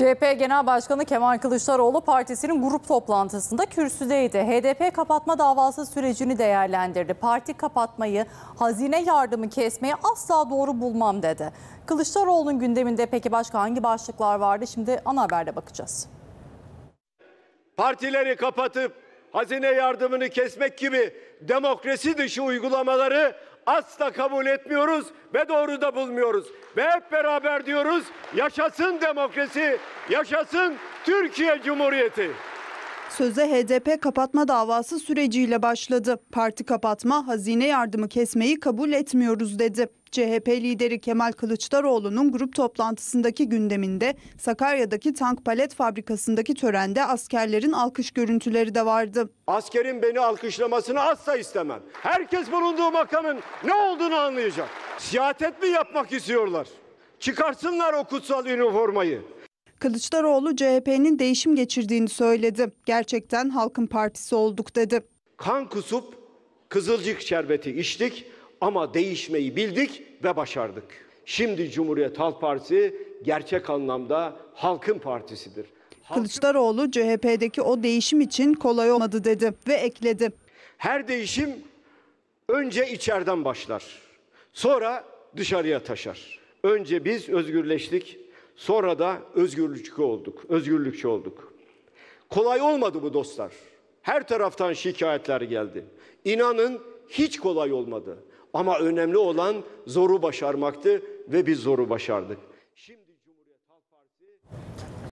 CHP Genel Başkanı Kemal Kılıçdaroğlu partisinin grup toplantısında kürsüdeydi. HDP kapatma davası sürecini değerlendirdi. Parti kapatmayı, hazine yardımı kesmeyi asla doğru bulmam dedi. Kılıçdaroğlu'nun gündeminde peki başka hangi başlıklar vardı? Şimdi ana haberde bakacağız. partileri kapatıp hazine yardımını kesmek gibi demokrasi dışı uygulamaları asla kabul etmiyoruz ve doğru da bulmuyoruz. Ve hep beraber diyoruz yaşasın demokrasi, yaşasın Türkiye Cumhuriyeti. Söze HDP kapatma davası süreciyle başladı. Parti kapatma, hazine yardımı kesmeyi kabul etmiyoruz dedi. CHP lideri Kemal Kılıçdaroğlu'nun grup toplantısındaki gündeminde Sakarya'daki tank palet fabrikasındaki törende askerlerin alkış görüntüleri de vardı. Askerin beni alkışlamasını asla istemem. Herkes bulunduğu makamın ne olduğunu anlayacak. Siyaset mi yapmak istiyorlar? Çıkarsınlar o kutsal üniformayı. Kılıçdaroğlu CHP'nin değişim geçirdiğini söyledi. Gerçekten halkın partisi olduk dedi. Kan kusup kızılcık şerbeti içtik ama değişmeyi bildik ve başardık. Şimdi Cumhuriyet Halk Partisi gerçek anlamda halkın partisidir. Kılıçdaroğlu CHP'deki o değişim için kolay olmadı dedi ve ekledi. Her değişim önce içeriden başlar. Sonra dışarıya taşar. Önce biz özgürleştik, sonra da özgürlükçü olduk. Özgürlükçü olduk. Kolay olmadı bu dostlar. Her taraftan şikayetler geldi. İnanın hiç kolay olmadı. Ama önemli olan zoru başarmaktı ve biz zoru başardık.